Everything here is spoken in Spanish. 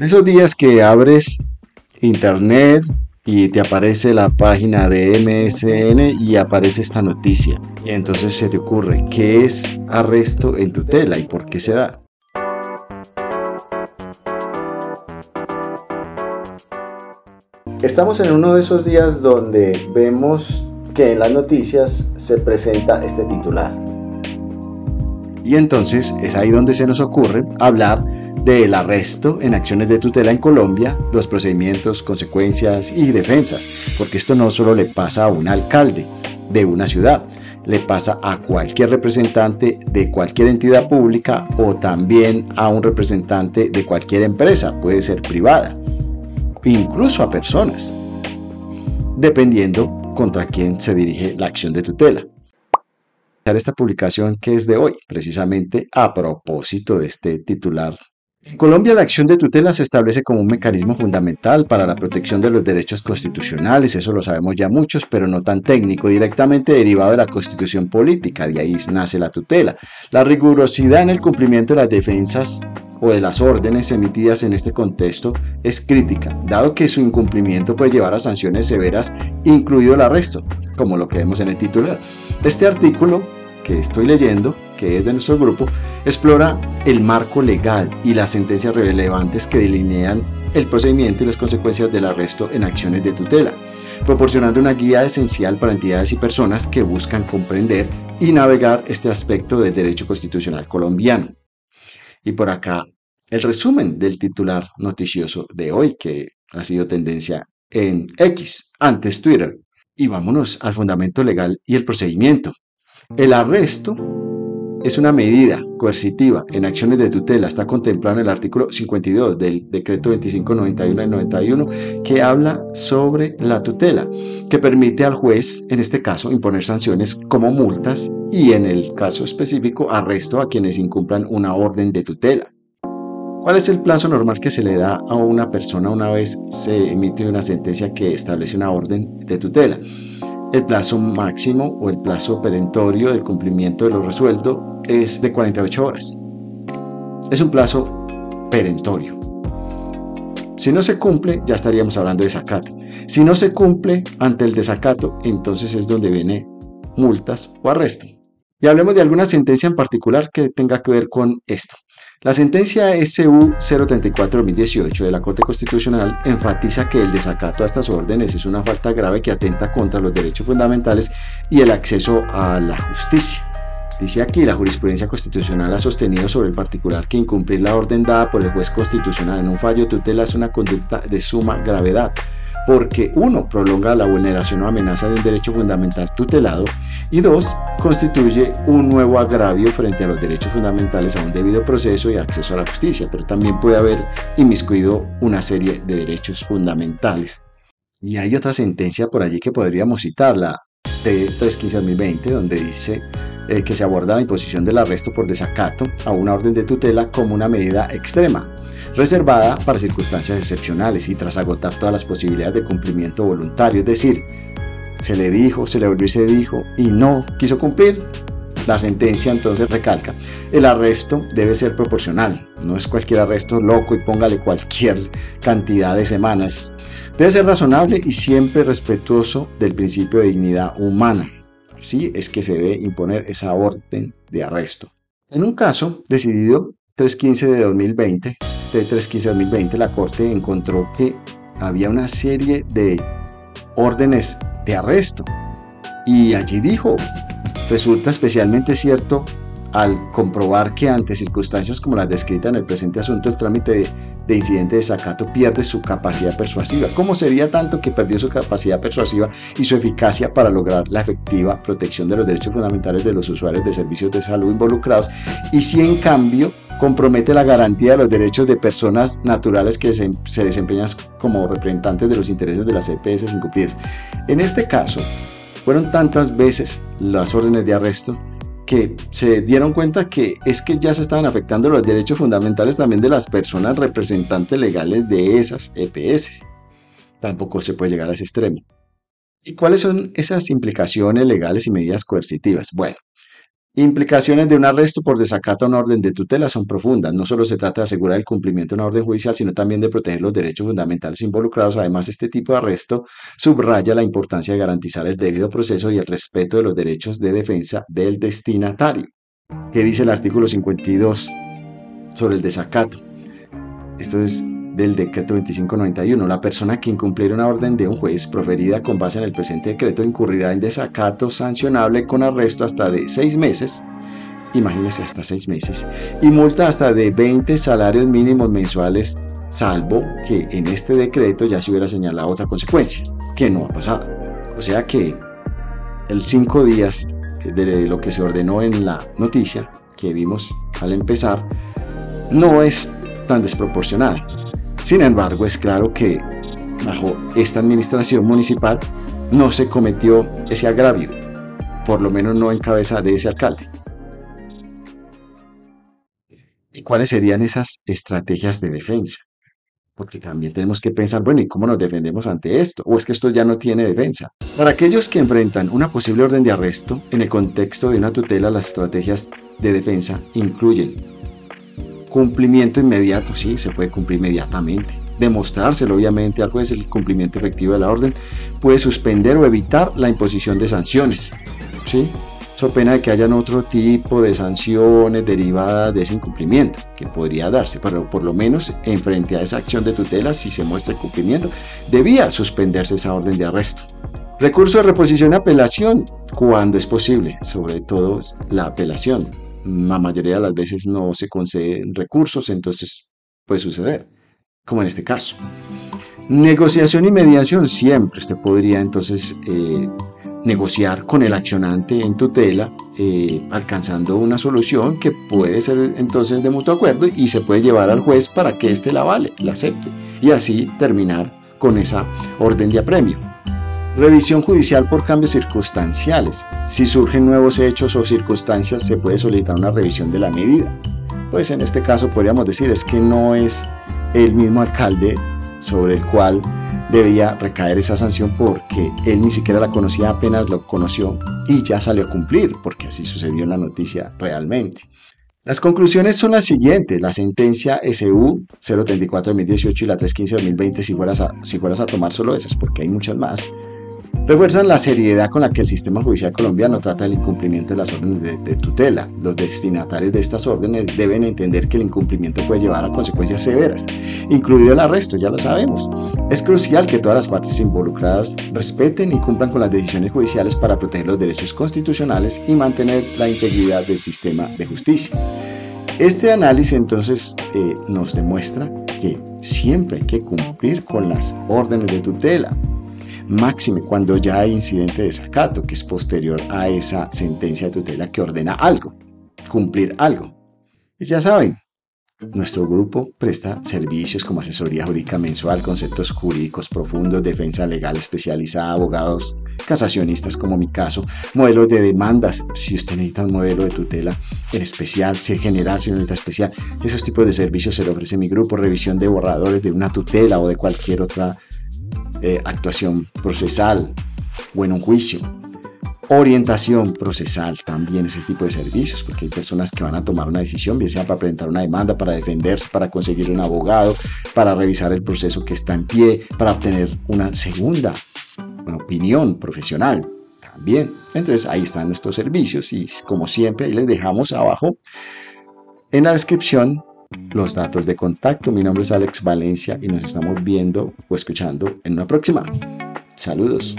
De esos días que abres internet y te aparece la página de MSN y aparece esta noticia. Y entonces se te ocurre, ¿qué es arresto en tutela y por qué se da? Estamos en uno de esos días donde vemos que en las noticias se presenta este titular. Y entonces es ahí donde se nos ocurre hablar del arresto en acciones de tutela en Colombia, los procedimientos, consecuencias y defensas, porque esto no solo le pasa a un alcalde de una ciudad, le pasa a cualquier representante de cualquier entidad pública o también a un representante de cualquier empresa, puede ser privada, incluso a personas, dependiendo contra quién se dirige la acción de tutela. Esta publicación que es de hoy, precisamente a propósito de este titular en Colombia, la acción de tutela se establece como un mecanismo fundamental para la protección de los derechos constitucionales, eso lo sabemos ya muchos, pero no tan técnico, directamente derivado de la constitución política, de ahí nace la tutela. La rigurosidad en el cumplimiento de las defensas o de las órdenes emitidas en este contexto es crítica, dado que su incumplimiento puede llevar a sanciones severas, incluido el arresto, como lo que vemos en el titular. Este artículo que estoy leyendo, que es de nuestro grupo, explora el marco legal y las sentencias relevantes que delinean el procedimiento y las consecuencias del arresto en acciones de tutela, proporcionando una guía esencial para entidades y personas que buscan comprender y navegar este aspecto del derecho constitucional colombiano. Y por acá, el resumen del titular noticioso de hoy, que ha sido tendencia en X, antes Twitter. Y vámonos al fundamento legal y el procedimiento. El arresto es una medida coercitiva en acciones de tutela, está contemplado en el artículo 52 del decreto 2591 91 que habla sobre la tutela, que permite al juez, en este caso, imponer sanciones como multas y en el caso específico arresto a quienes incumplan una orden de tutela. ¿Cuál es el plazo normal que se le da a una persona una vez se emite una sentencia que establece una orden de tutela? El plazo máximo o el plazo perentorio del cumplimiento de lo resuelto es de 48 horas. Es un plazo perentorio. Si no se cumple, ya estaríamos hablando de desacato. Si no se cumple ante el desacato, entonces es donde viene multas o arresto. Y hablemos de alguna sentencia en particular que tenga que ver con esto. La sentencia SU 034-2018 de la Corte Constitucional enfatiza que el desacato a estas órdenes es una falta grave que atenta contra los derechos fundamentales y el acceso a la justicia. Dice aquí, la jurisprudencia constitucional ha sostenido sobre el particular que incumplir la orden dada por el juez constitucional en un fallo tutela es una conducta de suma gravedad porque uno, prolonga la vulneración o amenaza de un derecho fundamental tutelado y dos, constituye un nuevo agravio frente a los derechos fundamentales a un debido proceso y acceso a la justicia, pero también puede haber inmiscuido una serie de derechos fundamentales. Y hay otra sentencia por allí que podríamos citar, la T315-2020, donde dice eh, que se aborda la imposición del arresto por desacato a una orden de tutela como una medida extrema reservada para circunstancias excepcionales y tras agotar todas las posibilidades de cumplimiento voluntario, es decir, se le dijo, se le volvió y se dijo y no quiso cumplir, la sentencia entonces recalca, el arresto debe ser proporcional, no es cualquier arresto loco y póngale cualquier cantidad de semanas. Debe ser razonable y siempre respetuoso del principio de dignidad humana. Así es que se debe imponer esa orden de arresto. En un caso decidido 315 de 2020, de 315-2020, la Corte encontró que había una serie de órdenes de arresto. Y allí dijo, resulta especialmente cierto al comprobar que ante circunstancias como las descritas en el presente asunto, el trámite de, incidente de desacato pierde su capacidad persuasiva. ¿Cómo sería tanto que perdió su capacidad persuasiva y su eficacia para lograr la efectiva protección de los derechos fundamentales de los usuarios de servicios de salud involucrados? Y si en cambio compromete la garantía de los derechos de personas naturales que se, desempeñan como representantes de los intereses de las EPS incumplidas. En este caso, fueron tantas veces las órdenes de arresto que se dieron cuenta que es que ya se estaban afectando los derechos fundamentales también de las personas representantes legales de esas EPS. Tampoco se puede llegar a ese extremo. ¿Y cuáles son esas implicaciones legales y medidas coercitivas? Bueno, Implicaciones de un arresto por desacato a una orden de tutela son profundas. No solo se trata de asegurar el cumplimiento de una orden judicial, sino también de proteger los derechos fundamentales involucrados. Además, este tipo de arresto subraya la importancia de garantizar el debido proceso y el respeto de los derechos de defensa del destinatario. ¿Qué dice el artículo 52 sobre el desacato? Esto es del decreto 2591. La persona que incumpliera una orden de un juez proferida con base en el presente decreto incurrirá en desacato sancionable con arresto hasta de seis meses, imagínese hasta seis meses, y multa hasta de 20 salarios mínimos mensuales, salvo que en este decreto ya se hubiera señalado otra consecuencia, que no ha pasado. O sea que el cinco días de lo que se ordenó en la noticia que vimos al empezar, no es tan desproporcionada. Sin embargo, es claro que bajo esta administración municipal no se cometió ese agravio, por lo menos no en cabeza de ese alcalde. ¿Y cuáles serían esas estrategias de defensa? Porque también tenemos que pensar, bueno, ¿y cómo nos defendemos ante esto? ¿O es que esto ya no tiene defensa? Para aquellos que enfrentan una posible orden de arresto, en el contexto de una tutela, las estrategias de defensa incluyen Cumplimiento inmediato, sí, se puede cumplir inmediatamente. Demostrárselo, obviamente, al juez el cumplimiento efectivo de la orden. Puede suspender o evitar la imposición de sanciones, ¿sí? So pena de que hayan otro tipo de sanciones derivadas de ese incumplimiento que podría darse, pero por lo menos en frente a esa acción de tutela, si se muestra el cumplimiento, debía suspenderse esa orden de arresto. Recurso de reposición y apelación, cuando es posible, sobre todo la apelación la mayoría de las veces no se conceden recursos, entonces puede suceder, como en este caso. Negociación y mediación, siempre usted podría entonces eh, negociar con el accionante en tutela, eh, alcanzando una solución que puede ser entonces de mutuo acuerdo y se puede llevar al juez para que éste la vale, la acepte y así terminar con esa orden de apremio. Revisión judicial por cambios circunstanciales. Si surgen nuevos hechos o circunstancias, se puede solicitar una revisión de la medida. Pues en este caso podríamos decir es que no es el mismo alcalde sobre el cual debía recaer esa sanción porque él ni siquiera la conocía, apenas lo conoció y ya salió a cumplir, porque así sucedió en la noticia realmente. Las conclusiones son las siguientes. La sentencia SU 034-2018 y la 315-2020, si fueras, a, si fueras a tomar solo esas, porque hay muchas más, refuerzan la seriedad con la que el sistema judicial colombiano trata el incumplimiento de las órdenes de, tutela. Los destinatarios de estas órdenes deben entender que el incumplimiento puede llevar a consecuencias severas, incluido el arresto, ya lo sabemos. Es crucial que todas las partes involucradas respeten y cumplan con las decisiones judiciales para proteger los derechos constitucionales y mantener la integridad del sistema de justicia. Este análisis entonces eh, nos demuestra que siempre hay que cumplir con las órdenes de tutela, máxime cuando ya hay incidente de desacato, que es posterior a esa sentencia de tutela que ordena algo, cumplir algo. Y ya saben, nuestro grupo presta servicios como asesoría jurídica mensual, conceptos jurídicos profundos, defensa legal especializada, abogados casacionistas como mi caso, modelos de demandas, si usted necesita un modelo de tutela en especial, si general, si necesita especial, esos tipos de servicios se le ofrece mi grupo, revisión de borradores de una tutela o de cualquier otra eh, actuación procesal o en un juicio. Orientación procesal también ese tipo de servicios, porque hay personas que van a tomar una decisión, bien sea para presentar una demanda, para defenderse, para conseguir un abogado, para revisar el proceso que está en pie, para obtener una segunda opinión profesional también. Entonces ahí están nuestros servicios y como siempre ahí les dejamos abajo en la descripción los datos de contacto. Mi nombre es Alex Valencia y nos estamos viendo o escuchando en una próxima. Saludos.